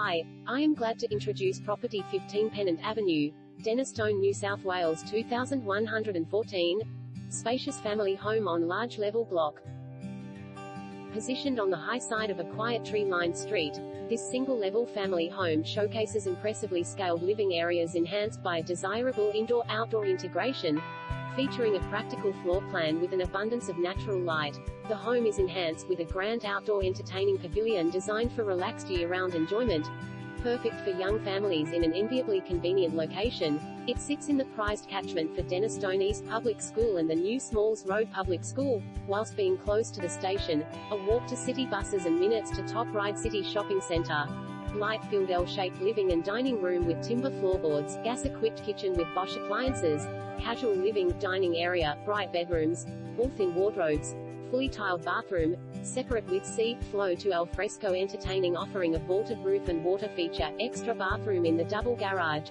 Hi, I am glad to introduce property 15 Pennant Avenue, Denistone, New South Wales 2114. Spacious family home on large level block. Positioned on the high side of a quiet tree-lined street, this single-level family home showcases impressively scaled living areas enhanced by a desirable indoor-outdoor integration, featuring a practical floor plan with an abundance of natural light. The home is enhanced with a grand outdoor entertaining pavilion designed for relaxed year-round enjoyment. Perfect for young families in an enviably convenient location, it sits in the prized catchment for Denistone East Public School and the new Smalls Road Public School, whilst being close to the station, a walk to city buses and minutes to Top Ryde City Shopping Centre. Light-filled L-shaped living and dining room with timber floorboards, gas-equipped kitchen with Bosch appliances, casual living, dining area, bright bedrooms, built-in wardrobes, fully tiled bathroom, separate WC, flow to al fresco entertaining offering a vaulted roof and water feature, extra bathroom in the double garage,